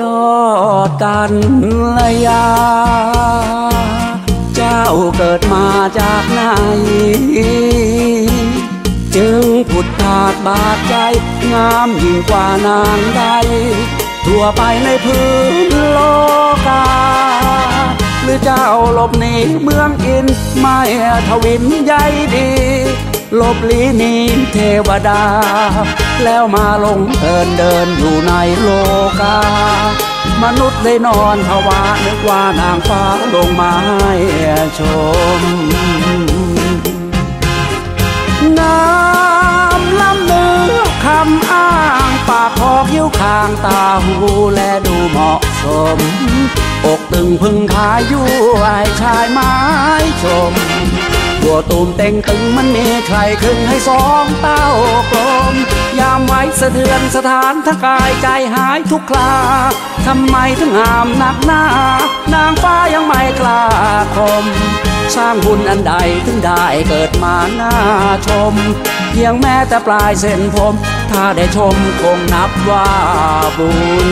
ยอดกันระยา เจ้าเกิดมาจากไหน จึงผุดผาดบาดใจ งามยิ่งกว่านางใด ทั่วไปในพื้นโลกา หรือเจ้าหลบหนีเมืองอิน ไม่ทวินใยดี ลบลีนีเทวดา แล้วมาลงเดินเดินอยู่ในโลกา มนุษย์ได้นอนภาวะนึกว่านางฟ้าลงมาให้ชม น้ำลำเลือคำอ้าง ปากคอคิ้วคางตาหูและดูเหมาะสม อกตึงพึงพายุไอชายไม้ชม บัวตูมเต็งตึงมันมีใครครึ่งให้สองเต้ากลม ยามไว้สะเทือนสถานทั้งกายใจหายทุกคลาทำไมถึงงามหนักหน้า นางฟ้ายังไม่กล้าคม สร้างบุญอันใดถึงได้เกิดมาหน้าชม เพียงแม้แต่ปลายเส้นผม ถ้าได้ชมคงนับว่าบุญ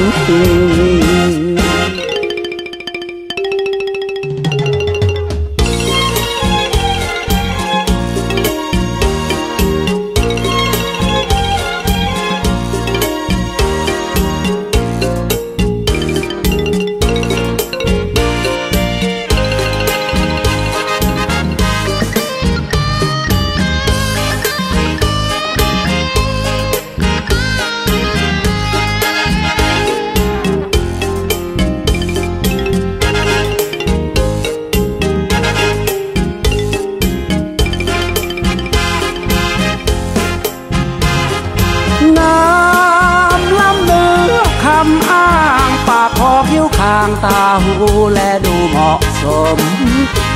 างตาหูและดูเหมาะสม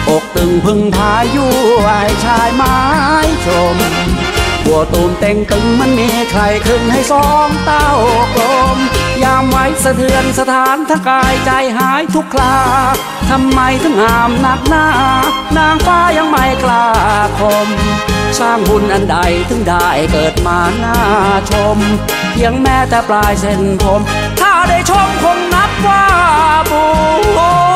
อกตึงพึ่งพายุไอชายไม้ชม บัวตูมเต็งตึงมันมีใครขึ้นให้สองเต้ากลม ยามไว้สะเทือนสถานทั้งกายใจหายทุกคลาทำไมถึงงามหนักหน้า นางฟ้ายังไม่กล้าคม สร้างบุญอันใดถึงได้เกิดมาหน้าชม เพียงแม้แต่ปลายเส้นผม ถ้าได้ชมคง diabo.